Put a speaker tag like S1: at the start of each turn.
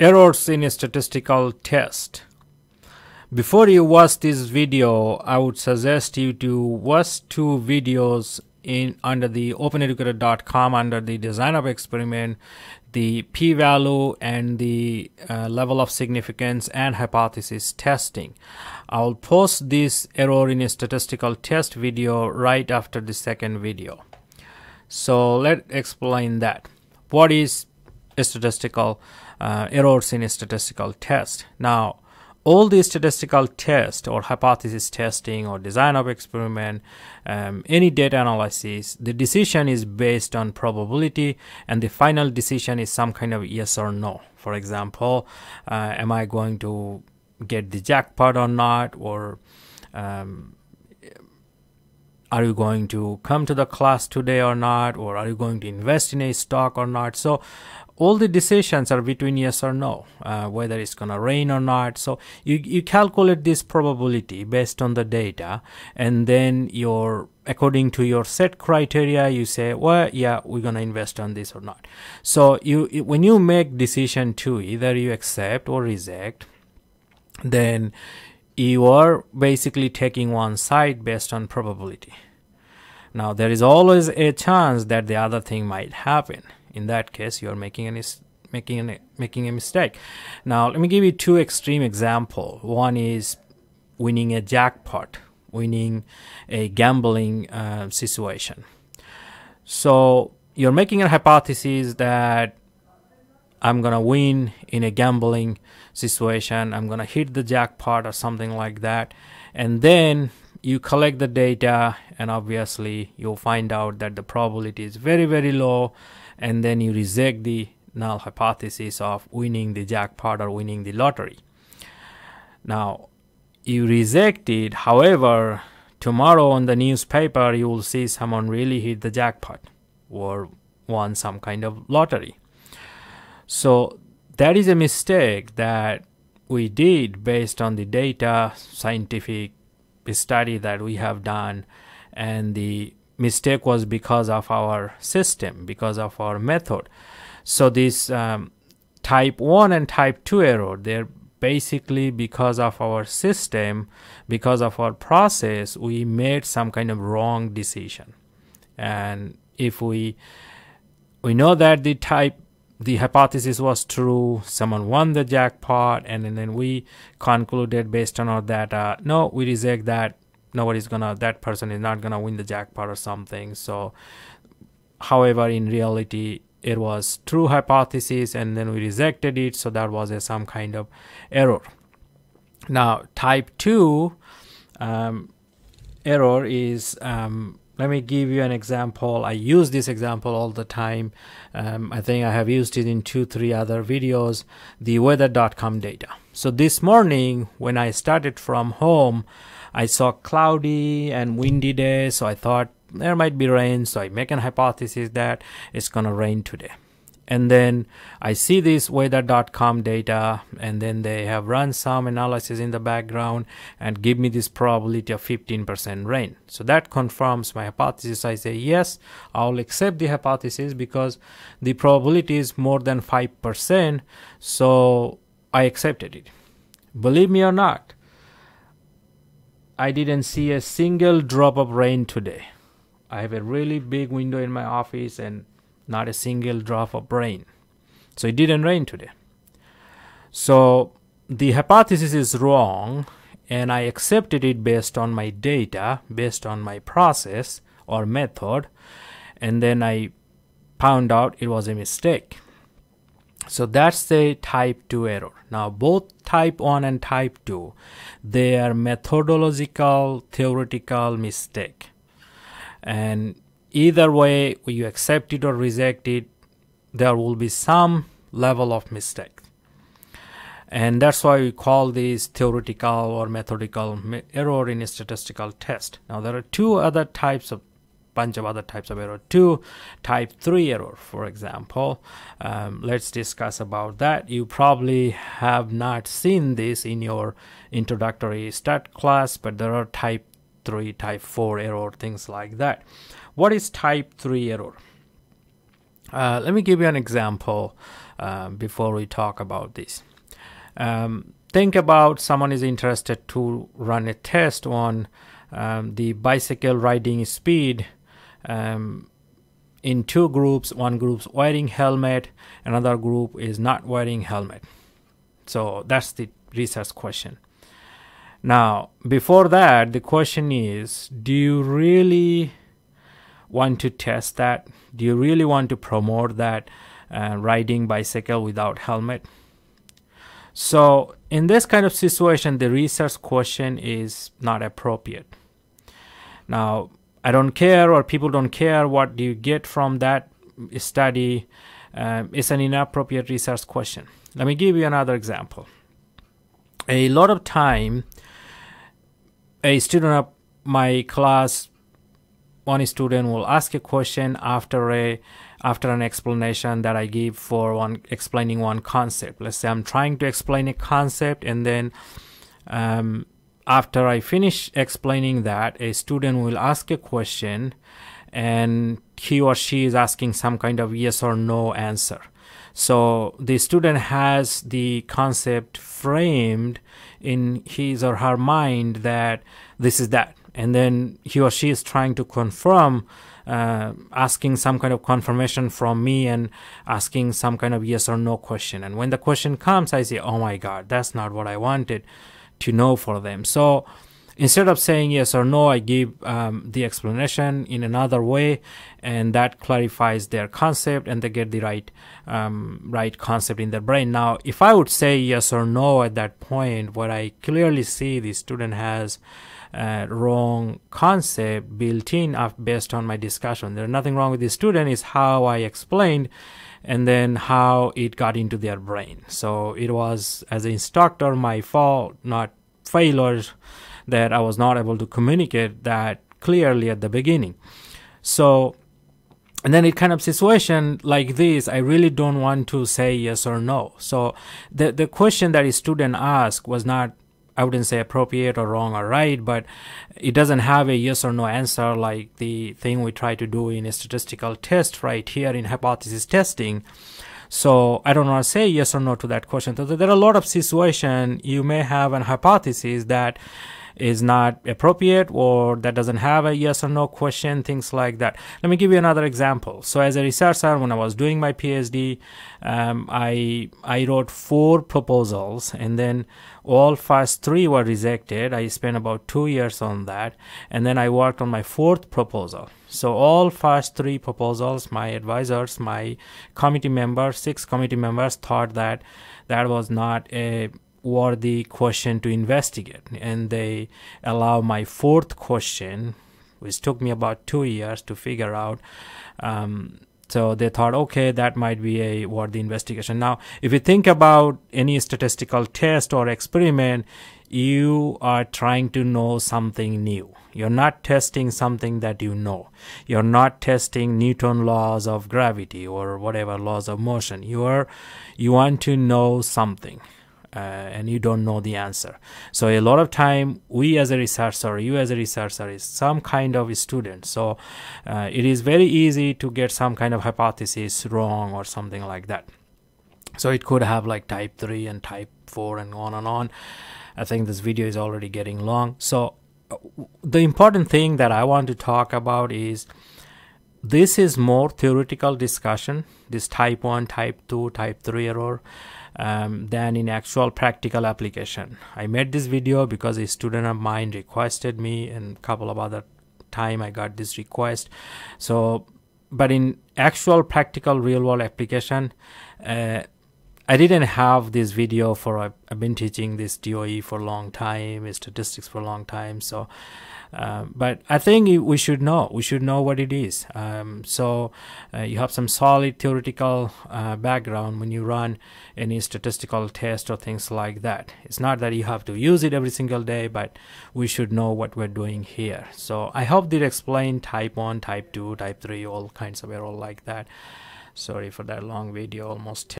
S1: errors in a statistical test. Before you watch this video, I would suggest you to watch two videos in under the openeducator.com under the design of experiment the p-value and the uh, level of significance and hypothesis testing. I'll post this error in a statistical test video right after the second video. So let's explain that. What is statistical uh, errors in a statistical test. Now, all these statistical test or hypothesis testing or design of experiment, um, any data analysis, the decision is based on probability and the final decision is some kind of yes or no. For example, uh, am I going to get the jackpot or not or um, are you going to come to the class today or not? Or are you going to invest in a stock or not? So all the decisions are between yes or no uh, whether it's going to rain or not. So you, you calculate this probability based on the data and then your according to your set criteria you say well yeah we're going to invest on this or not. So you when you make decision two either you accept or reject then you are basically taking one side based on probability. Now there is always a chance that the other thing might happen. In that case, you are making an making making a mistake. Now let me give you two extreme example. One is winning a jackpot, winning a gambling uh, situation. So you're making a hypothesis that I'm gonna win in a gambling situation, I'm gonna hit the jackpot or something like that, and then you collect the data, and obviously you'll find out that the probability is very very low, and then you reject the null hypothesis of winning the jackpot or winning the lottery. Now you reject it, however, tomorrow on the newspaper you will see someone really hit the jackpot or won some kind of lottery so that is a mistake that we did based on the data scientific study that we have done. And the mistake was because of our system because of our method. So this um, type 1 and type 2 error they're basically because of our system because of our process we made some kind of wrong decision. And if we we know that the type the hypothesis was true, someone won the jackpot, and, and then we concluded based on our data, no, we reject that. Nobody's gonna, that person is not gonna win the jackpot or something. So, however, in reality, it was true hypothesis, and then we rejected it. So that was a, some kind of error. Now, type two um, error is um, let me give you an example. I use this example all the time. Um, i think i have used it in two three other videos. The weather.com data. So this morning when i started from home i saw cloudy and windy day. So i thought there might be rain. So i make an hypothesis that it's gonna rain today and then I see this weather.com data and then they have run some analysis in the background and give me this probability of 15% rain. So that confirms my hypothesis. I say yes, I'll accept the hypothesis because the probability is more than 5%. So I accepted it. Believe me or not, I didn't see a single drop of rain today. I have a really big window in my office and not a single drop of rain. So it didn't rain today. So the hypothesis is wrong and I accepted it based on my data, based on my process or method, and then I found out it was a mistake. So that's the type 2 error. Now both type 1 and type 2, they are methodological theoretical mistake. And either way you accept it or reject it there will be some level of mistake. And that's why we call these theoretical or methodical error in a statistical test. Now there are two other types of bunch of other types of error. Two type 3 error for example. Um, let's discuss about that. You probably have not seen this in your introductory stat class but there are type 3 type 4 error things like that what is type 3 error? Uh, let me give you an example um, before we talk about this. Um, think about someone is interested to run a test on um, the bicycle riding speed um, in two groups one group's wearing helmet another group is not wearing helmet so that's the research question now before that the question is do you really want to test that do you really want to promote that uh, riding bicycle without helmet so in this kind of situation the research question is not appropriate now I don't care or people don't care what do you get from that study um, it's an inappropriate research question. Let me give you another example. A lot of time, a student of my class, one student will ask a question after a after an explanation that I give for one explaining one concept. Let's say I'm trying to explain a concept and then um, after I finish explaining that, a student will ask a question and he or she is asking some kind of yes or no answer. So the student has the concept framed in his or her mind that this is that. And then he or she is trying to confirm, uh, asking some kind of confirmation from me and asking some kind of yes or no question. And when the question comes, I say, oh my God, that's not what I wanted to know for them. So instead of saying yes or no, I give um, the explanation in another way, and that clarifies their concept, and they get the right um, right concept in their brain. Now, if I would say yes or no at that point, what I clearly see the student has uh, wrong concept built in based on my discussion. There's nothing wrong with the student. Is how I explained and then how it got into their brain. So it was, as an instructor, my fault, not failures, that I was not able to communicate that clearly at the beginning. So, and then in kind of situation like this, I really don't want to say yes or no. So the the question that a student asked was not I wouldn't say appropriate or wrong or right, but it doesn't have a yes or no answer like the thing we try to do in a statistical test right here in hypothesis testing. So I don't want to say yes or no to that question. So there are a lot of situations you may have an hypothesis that is not appropriate or that doesn't have a yes or no question, things like that. Let me give you another example. So as a researcher, when I was doing my PhD, um, I I wrote four proposals, and then all first three were rejected. I spent about two years on that, and then I worked on my fourth proposal. So all first three proposals, my advisors, my committee members, six committee members thought that that was not a worthy question to investigate. And they allow my fourth question which took me about two years to figure out. Um, so they thought okay that might be a worthy investigation. Now if you think about any statistical test or experiment you are trying to know something new. You're not testing something that you know. You're not testing newton laws of gravity or whatever laws of motion. You are you want to know something uh, and you don't know the answer. So a lot of time we as a researcher, you as a researcher is some kind of student. So uh, it is very easy to get some kind of hypothesis wrong or something like that. So it could have like type 3 and type 4 and on and on. I think this video is already getting long. So uh, the important thing that I want to talk about is this is more theoretical discussion, this type 1, type 2, type 3 error um, than in actual practical application. I made this video because a student of mine requested me and a couple of other time I got this request. So, but in actual practical real world application, uh, I didn't have this video for I've been teaching this DOE for a long time, statistics for a long time. So um, but I think we should know. We should know what it is. Um, so uh, you have some solid theoretical uh, background when you run any statistical test or things like that. It's not that you have to use it every single day, but we should know what we're doing here. So I hope that explain type 1, type 2, type 3, all kinds of error like that. Sorry for that long video, almost